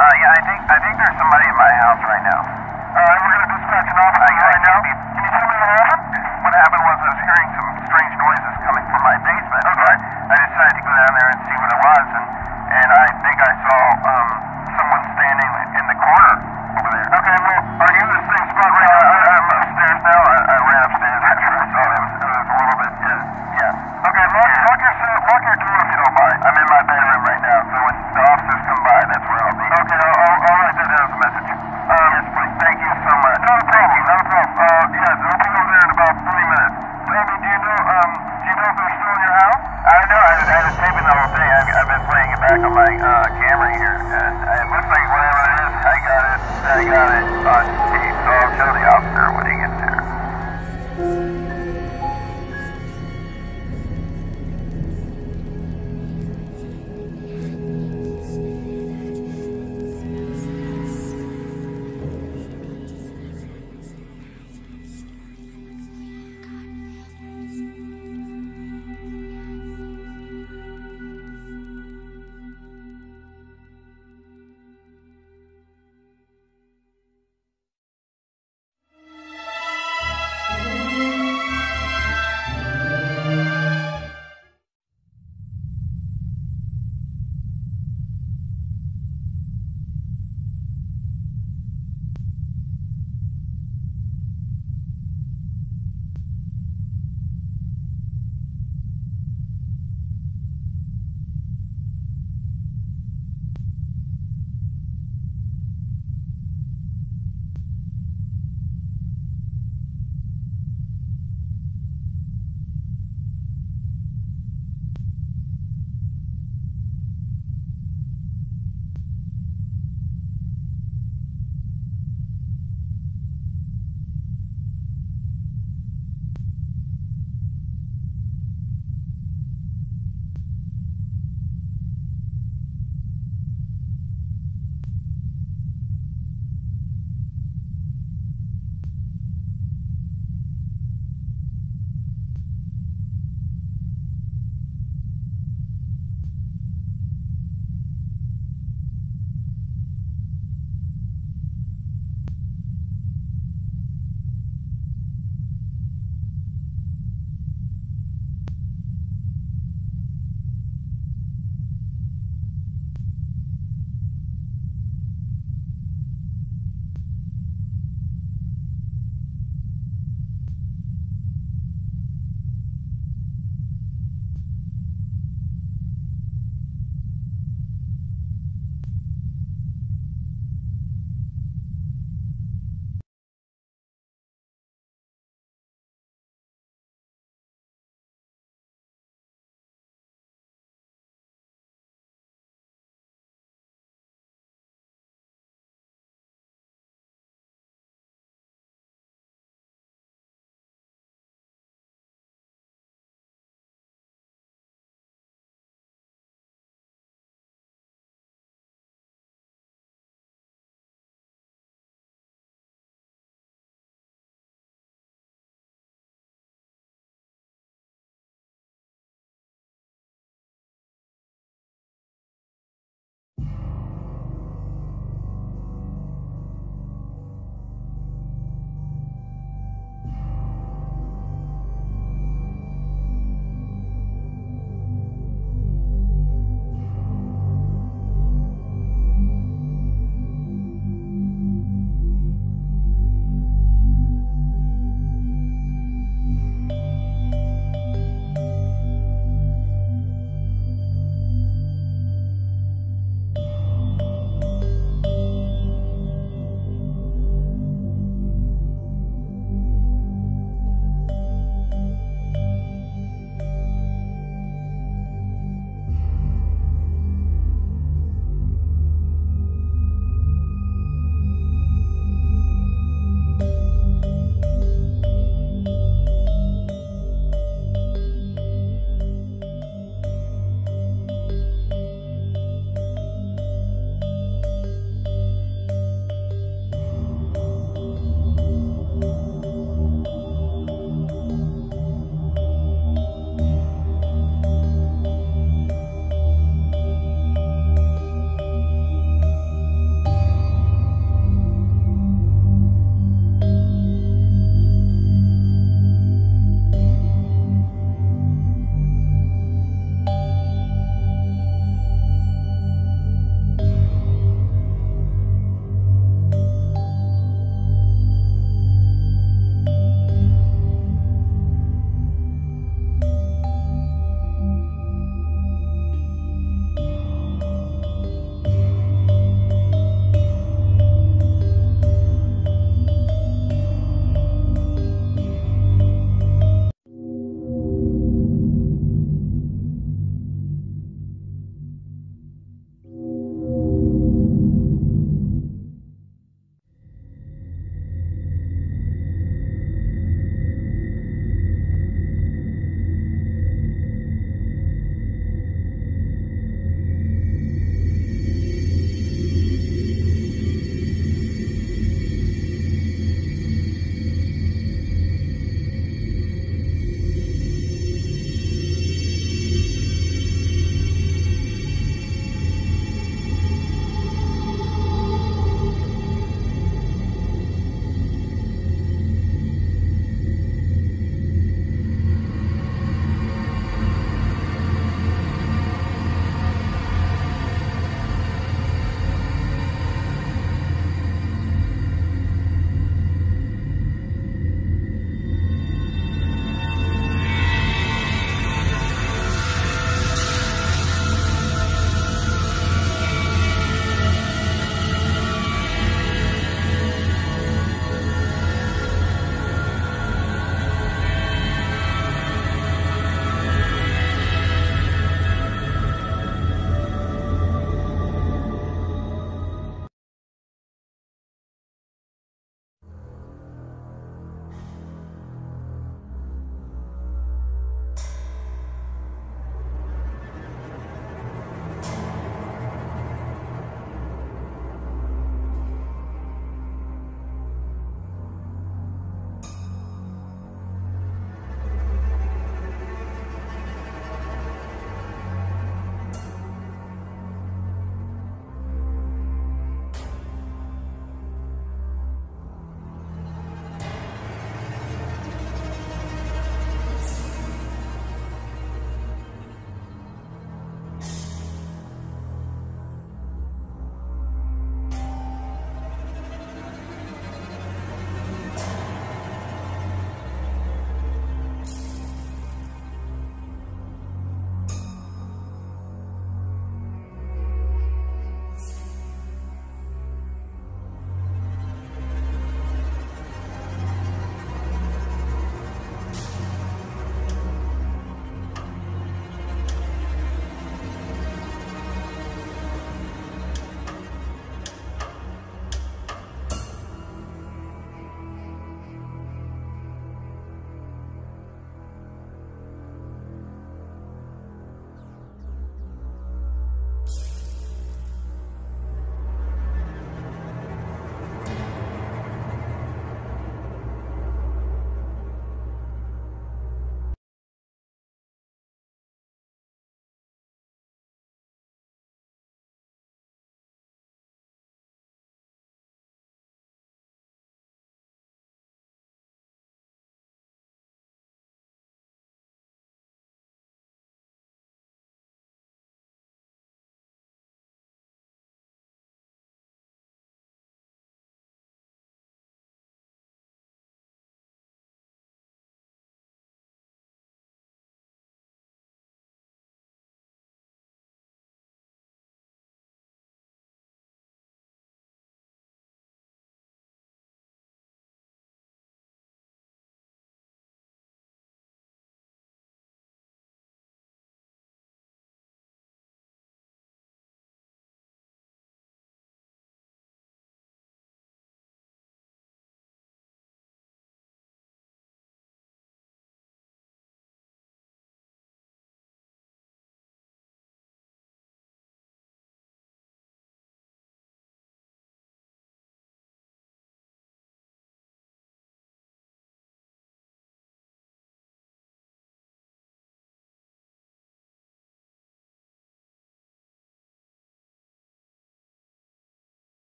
Uh, yeah, I think I think there's somebody in my house right now. All right, we're gonna dispatch an officer I, right I now. Be... Can you tell me what happened? What happened was I was hearing some strange noises coming from my basement. Okay. Right? I decided to go down there and see what it was, and and I think I saw um someone standing in the corner over there. Okay, well. you know, um, do you know if they're still in your house? I know. I was, I was taping the whole thing. I've, I've been playing it back on my uh, camera here, and it looks like whatever it is, I got it. I got it on tape, so I'll show the officer.